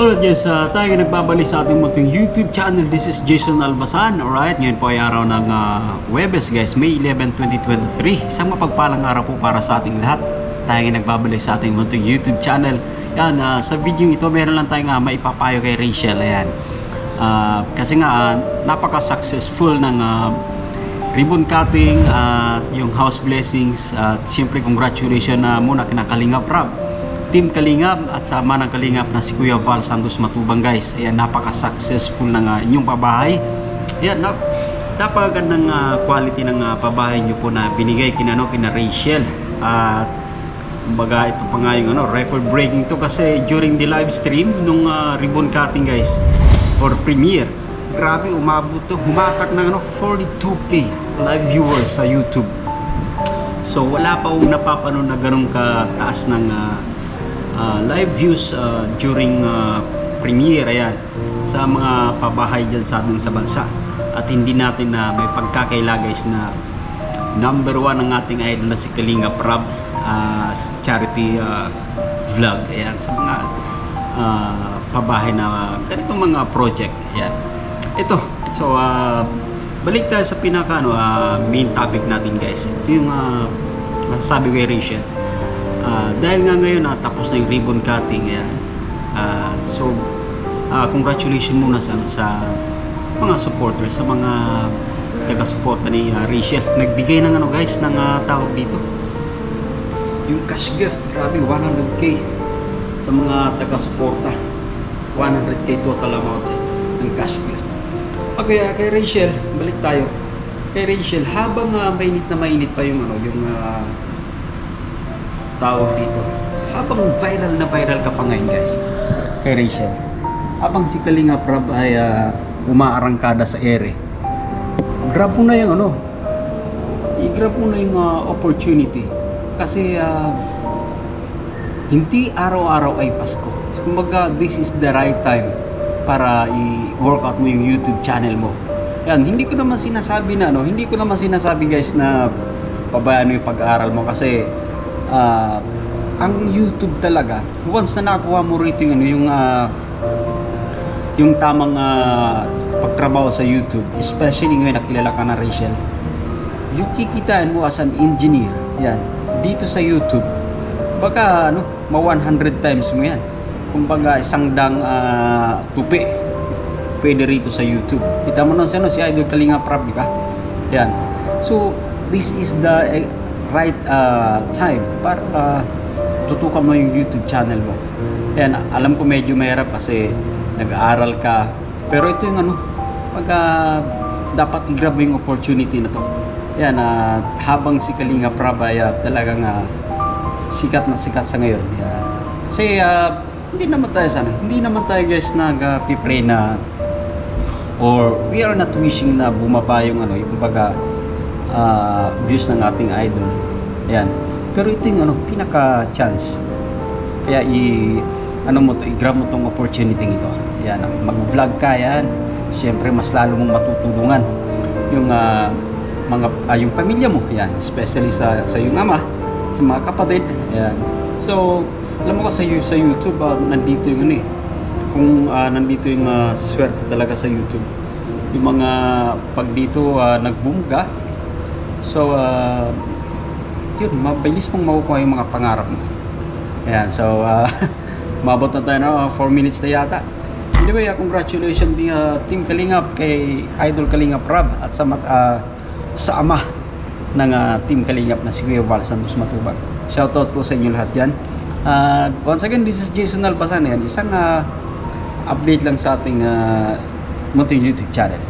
Alright guys, uh, tayo nagbabalik sa ating munting YouTube channel. This is Jason Albasan. Alright, ngayon po ay araw ng uh, Webes guys, May 11, 2023. Isang mapagpalang araw po para sa ating lahat. Tayo nagbabalik sa ating munting YouTube channel. Yan, uh, sa video ito meron lang tayong uh, maipapayo kay Rachel. Ayan. Uh, kasi nga, uh, napaka-successful ng uh, ribbon cutting at uh, yung house blessings. At uh, siyempre, congratulations na uh, muna kinakalingap Rob. Team Kalingap at sama ng Kalingap na si Kuya Val Santos Matubang guys. Ayan, napaka-successful ng uh, inyong pabahay. Ayan, nap napakagandang uh, quality ng uh, pabahay nyo po na binigay kina, no, kina Rachel. At uh, kumbaga ito pa nga yung ano, record breaking to kasi during the live stream nung uh, ribbon cutting guys or premiere. Grabe, umabot to, humatak ng ano, 42k live viewers sa YouTube. So wala pa akong napapanood na ganun kataas ng uh, uh, live views uh, during uh, premiere ayan sa mga pabahay dyan sa atin sa bansa. At hindi natin na uh, may pagkakaila guys na number one ng ating idol na si Kalinga Prab uh, charity uh, vlog ayan sa mga uh, pabahay na uh, ganito mga project ayan. Ito so uh, balik tayo sa pinaka ano, uh, main topic natin guys. Ito yung uh, masasabi ko Rachel Uh, dahil nga ngayon uh, tapos na yung ribbon cutting ayan. Uh, so uh, congratulations muna sa, sa mga supporters sa mga taga-suporta ni uh, Rachel. Nagbigay ng ano guys ng uh, tawag dito. Yung cash gift grabe 100k sa mga taga-suporta. 100k total amount ng cash gift. Okay uh, kay Rachel balik tayo. Kay Rachel habang uh, mainit na mainit pa yung ano yung uh, tawag dito. Habang viral na viral ka pa ngayon guys, kay Rachel. Habang si Kalinga Prab ay uh, umaarangkada sa ere. Grab mo na yung ano, i-grab mo na yung uh, opportunity. Kasi uh, hindi araw-araw ay Pasko. Kumbaga, this is the right time para i-work out mo yung YouTube channel mo. Yan, hindi ko naman sinasabi na, no? Hindi ko naman sinasabi guys na pabayaan mo yung pag-aaral mo kasi uh, ang YouTube talaga once na nakuha mo rito yung ano yung uh, yung tamang uh, pagtrabaho sa YouTube especially ngayon nakilala ka na Rachel yung kikitaan mo as an engineer yan dito sa YouTube baka ano ma 100 times mo yan. Kumbaga isang dang uh, tupi pwede rito sa YouTube. Kita mo nun si, ano, si Idol Kalinga Prab di ba? Yan. So this is the right uh, time para uh, tutukan mo yung YouTube channel mo. Yan, alam ko medyo mahirap kasi nag-aaral ka. Pero ito yung ano, pag uh, dapat i-grab mo yung opportunity na to. Yan, uh, habang si Kalinga Prab ay uh, talagang uh, sikat na sikat sa ngayon. Yan. Kasi uh, hindi naman tayo sana, hindi naman tayo guys nag-pray na or we are not wishing na bumaba yung ano, yung baga uh, views ng ating idol. Ayan. Pero ito yung ano, pinaka-chance. Kaya i ano mo to, i-grab mo tong opportunity ito. Ayan, mag-vlog ka yan. Siyempre mas lalo mong matutulungan yung uh, mga uh, yung pamilya mo. Ayan, especially sa sa yung ama, sa mga kapatid. Ayan. So, alam mo ko sa sa YouTube uh, nandito yung ano eh. Kung uh, nandito yung uh, swerte talaga sa YouTube. Yung mga pag dito uh, nag-boom ka, So, uh, yun, mabilis mong makukuha yung mga pangarap mo. Ayan, so, uh, mabot na tayo na, uh, 4 minutes na yata. Anyway, uh, congratulations din, uh, Team Kalingap kay Idol Kalingap Rab at sa, uh, sa ama ng uh, Team Kalingap na si Kuya Val Santos Matubag. Shoutout po sa inyo lahat dyan. Uh, once again, this is Jason Albasan. Yan. Isang uh, update lang sa ating uh, munting YouTube channel.